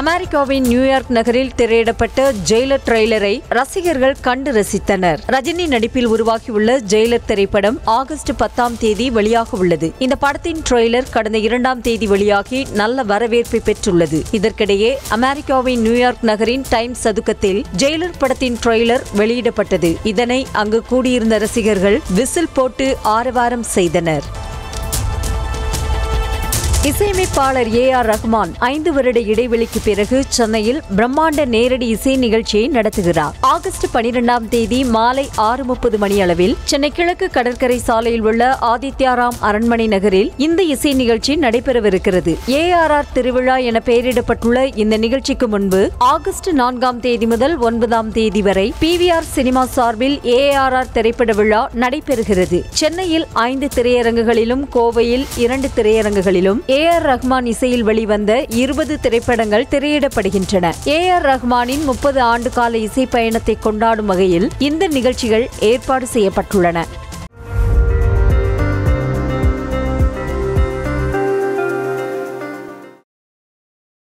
அமெரிக்காவின் நியூயார்க் நகரில் திரையிடப்பட்ட ஜெயிலர் ட்ரெய்லரை ரசிகர்கள் கண்டு ரசித்தனர். ரஜினி நடிப்பில் உருவாகியுள்ள ஜெயிலர் திரைப்படம் ஆகஸ்ட் பத்தாம் தேதி வெளியாக உள்ளது. இந்த படத்தின் ட்ரெய்லர் கடந்த இரண்டாம் தேதி வெளியாகி நல்ல வரவேற்பை பெற்றுள்ளது. இதற்கிடையே அமெரிக்காவின் நியூயார்க் நகரின் டைம்ஸ் சதுக்கத்தில் ஜெயிலர் படத்தின் ட்ரெய்லர் வெளியிடப்பட்டது. இதனை அங்கு கூடியிருந்த ரசிகர்கள் விசில் போட்டு ஆரவாரம் செய்தனர். இசையமைப்பாளர் ஏ ஆர் ரஹ்மான் ஐந்து வருட இடைவெளிக்கு பிறகு சென்னையில் பிரம்மாண்ட நேரடி இசை நிகழ்ச்சியை நடத்துகிறார். ஆகஸ்ட் பனிரெண்டாம் தேதி மாலை ஆறு முப்பது மணி அளவில் சென்னை கிழக்கு கடற்கரை சாலையில் உள்ள ஆதித்யாராம் அரண்மனை நகரில் இந்த இசை நிகழ்ச்சி நடைபெறவிருக்கிறது. ஏ ஆர் ஆர் திருவிழா என பெயரிடப்பட்டுள்ள இந்த நிகழ்ச்சிக்கு முன்பு ஆகஸ்ட் நான்காம் தேதி முதல் ஒன்பதாம் தேதி வரை பிவிஆர் சினிமா சார்பில் ஏ ஆர் ஆர் திரைப்பட விழா நடைபெறுகிறது. சென்னையில் ஐந்து திரையரங்குகளிலும் கோவையில் இரண்டு திரையரங்குகளிலும் ஏ ஆர் ரஹ்மான் இசையில் வெளிவந்த இருபது திரைப்படங்கள் திரையிடப்படுகின்றன. ஏ ஆர் ரஹ்மானின் முப்பது ஆண்டு கால இசை பயணத்தை கொண்டாடும் வகையில் இந்த நிகழ்ச்சிகள் ஏற்பாடு செய்யப்பட்டுள்ளன.